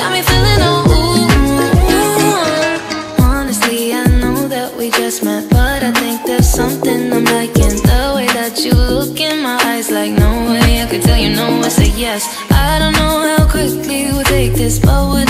Got me feeling all ooh, Honestly, I know that we just met But I think there's something I'm liking. The way that you look in my eyes Like no way I could tell you no, I say yes. I don't know how quickly we'll take this But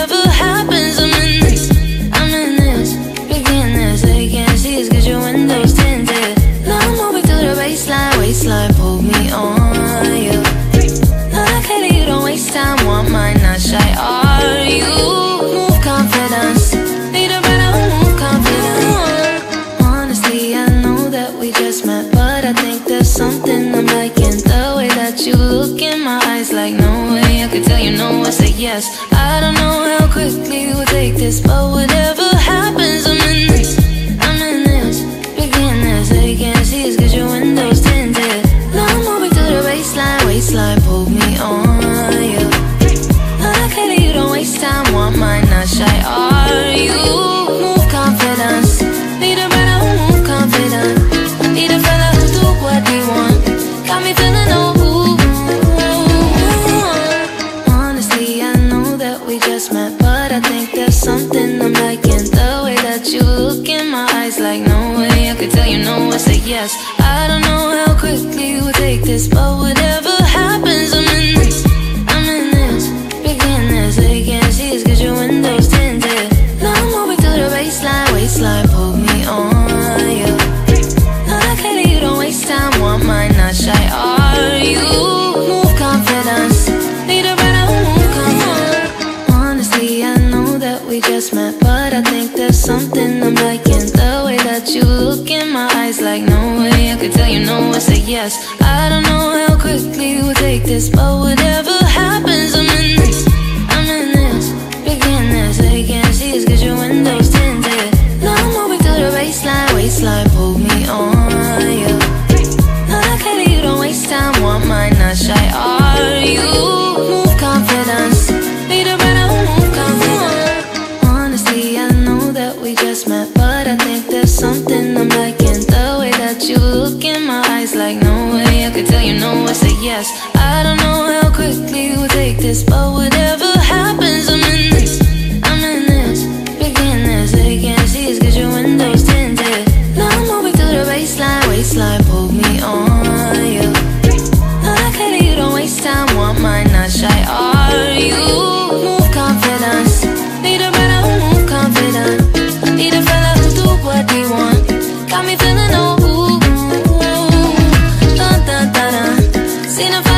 I could tell you no, I say yes. I don't know how quickly we'll take this But whatever happens, I'm in dance. But I think there's something I'm liking. The way that you look in my eyes Like no way I could tell you no, I say yes. I don't know how quickly we'll take this But whatever happens, I'm in this. in my eyes like no way I could tell you no, I say yes I don't know how quickly we'll take this But whatever happens, I'm in this I'm in this, begin this They can't see us cause your window's tinted. Now I'm moving to the baseline Waistline pull me on you. Now I clear you don't waste time Want mine, not shy, are you? Move confidence. Need a brother move confident Need a fella who do what he want. Got me feeling old seen a